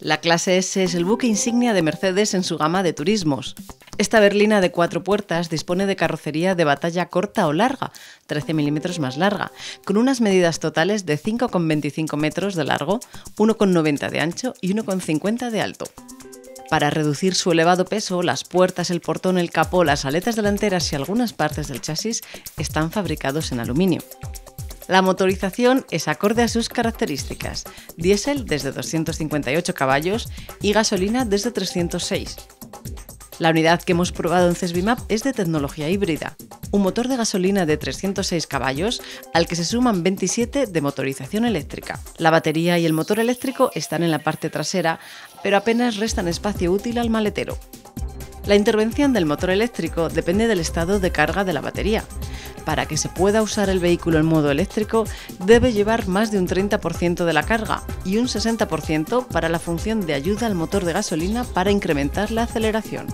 La clase S es el buque insignia de Mercedes en su gama de turismos. Esta berlina de cuatro puertas dispone de carrocería de batalla corta o larga, 13 milímetros más larga, con unas medidas totales de 5,25 metros de largo, 1,90 de ancho y 1,50 de alto. Para reducir su elevado peso, las puertas, el portón, el capó, las aletas delanteras y algunas partes del chasis están fabricados en aluminio. La motorización es acorde a sus características, diésel desde 258 caballos y gasolina desde 306. La unidad que hemos probado en Cesbimap es de tecnología híbrida, un motor de gasolina de 306 caballos al que se suman 27 de motorización eléctrica. La batería y el motor eléctrico están en la parte trasera, pero apenas restan espacio útil al maletero. La intervención del motor eléctrico depende del estado de carga de la batería. Para que se pueda usar el vehículo en modo eléctrico, debe llevar más de un 30% de la carga y un 60% para la función de ayuda al motor de gasolina para incrementar la aceleración.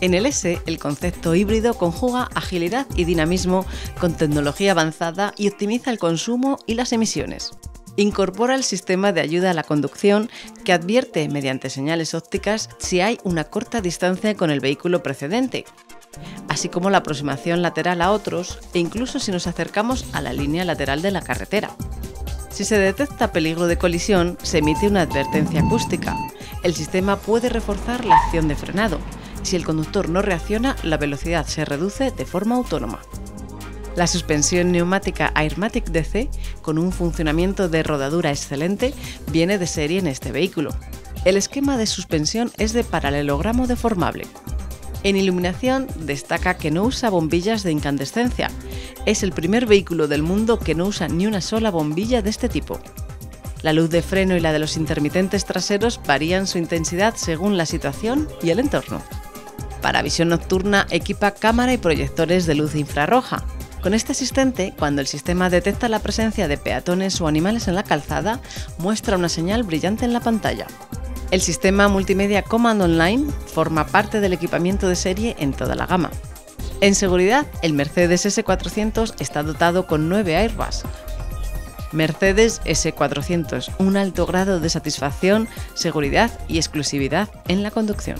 En el S, el concepto híbrido conjuga agilidad y dinamismo con tecnología avanzada y optimiza el consumo y las emisiones. Incorpora el sistema de ayuda a la conducción que advierte mediante señales ópticas si hay una corta distancia con el vehículo precedente, así como la aproximación lateral a otros e incluso si nos acercamos a la línea lateral de la carretera. Si se detecta peligro de colisión, se emite una advertencia acústica. El sistema puede reforzar la acción de frenado. Si el conductor no reacciona, la velocidad se reduce de forma autónoma. La suspensión neumática Airmatic DC, con un funcionamiento de rodadura excelente, viene de serie en este vehículo. El esquema de suspensión es de paralelogramo deformable. En iluminación destaca que no usa bombillas de incandescencia. Es el primer vehículo del mundo que no usa ni una sola bombilla de este tipo. La luz de freno y la de los intermitentes traseros varían su intensidad según la situación y el entorno. Para visión nocturna equipa cámara y proyectores de luz infrarroja, con este asistente, cuando el sistema detecta la presencia de peatones o animales en la calzada, muestra una señal brillante en la pantalla. El sistema multimedia Command Online forma parte del equipamiento de serie en toda la gama. En seguridad, el Mercedes S400 está dotado con 9 airbags. Mercedes S400, un alto grado de satisfacción, seguridad y exclusividad en la conducción.